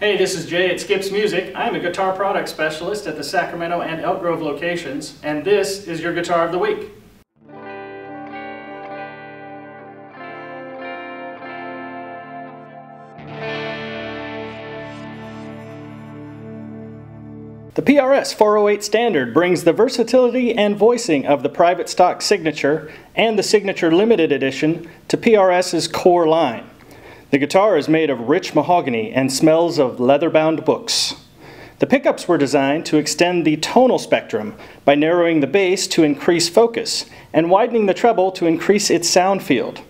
Hey, this is Jay at Skips Music. I'm a guitar product specialist at the Sacramento and Elk Grove locations, and this is your Guitar of the Week. The PRS 408 standard brings the versatility and voicing of the private stock Signature and the Signature Limited Edition to PRS's core line. The guitar is made of rich mahogany and smells of leather-bound books. The pickups were designed to extend the tonal spectrum by narrowing the bass to increase focus and widening the treble to increase its sound field.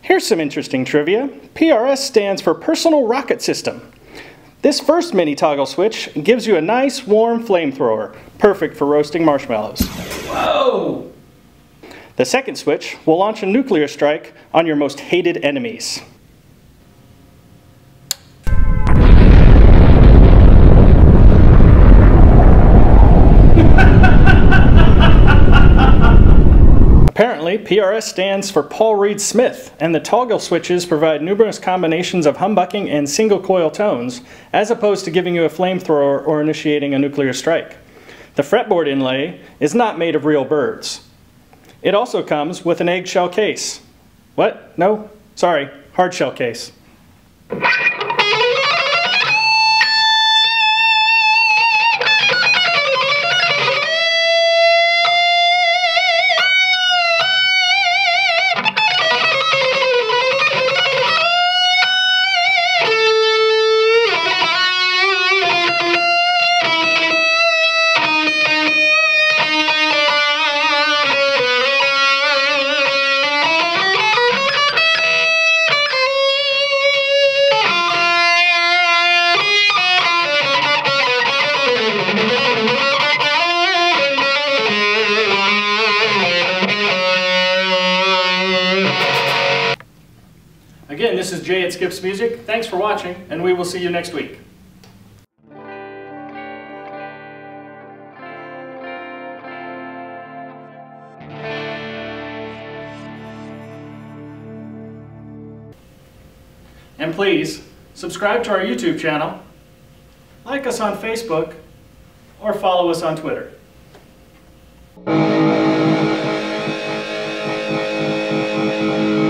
Here's some interesting trivia. PRS stands for Personal Rocket System. This first mini toggle switch gives you a nice warm flamethrower, perfect for roasting marshmallows. Whoa! The second switch will launch a nuclear strike on your most hated enemies. PRS stands for Paul Reed Smith, and the toggle switches provide numerous combinations of humbucking and single coil tones, as opposed to giving you a flamethrower or initiating a nuclear strike. The fretboard inlay is not made of real birds. It also comes with an eggshell case. What? No? Sorry, hardshell case. Again, this is Jay at Skips Music. Thanks for watching, and we will see you next week. And please, subscribe to our YouTube channel, like us on Facebook, or follow us on Twitter. Ha ha